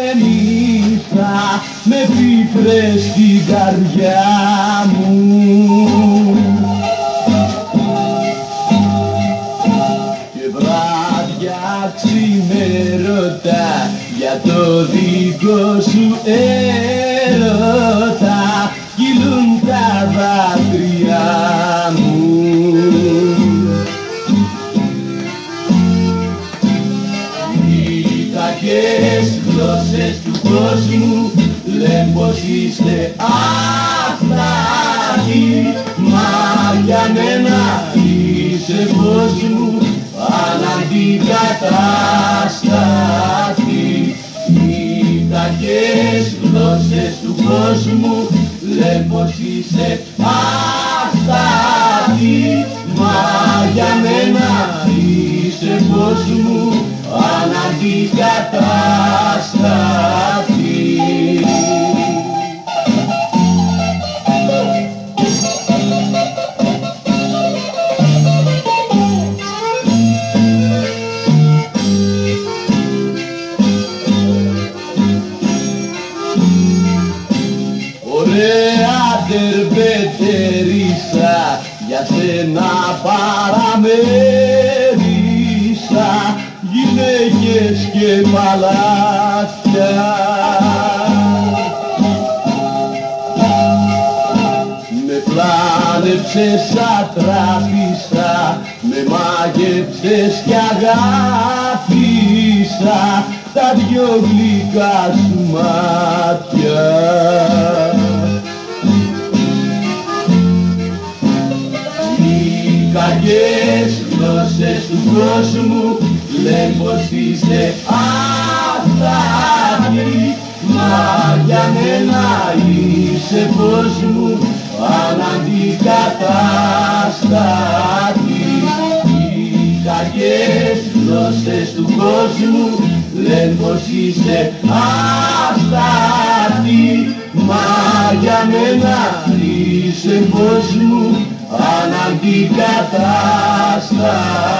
γέννησα με πίκρες στην καρδιά μου. Και βράδια ξημερώτα για το δικό σου έρωτα Οι κακές γλώσσες του κόσμου λένε πως είστε αυτοί μα για μένα είσαι φως μου αναντικατάστατη Οι κακές γλώσσες του κόσμου λένε πως είσαι αυτοί μα για μένα είσαι φως μου αναντικατάστατη Ωραία τερπετερίσα για σένα παραμέρισα γυναίκες και παλάτια Με πλάνεψες ατράπησα, με μάγεψες κι αγάπησα τα δυο γλυκά σου μάτια. Οι κακές γλώσσες του κόσμου λένε πως είστε αυτοί μα για μένα είσαι φως μου αναντικατάστατη. Οι κακές γλώσσες του κόσμου λένε πως είσαι αυτοί μα για μένα είσαι φως μου αναντικατάστατη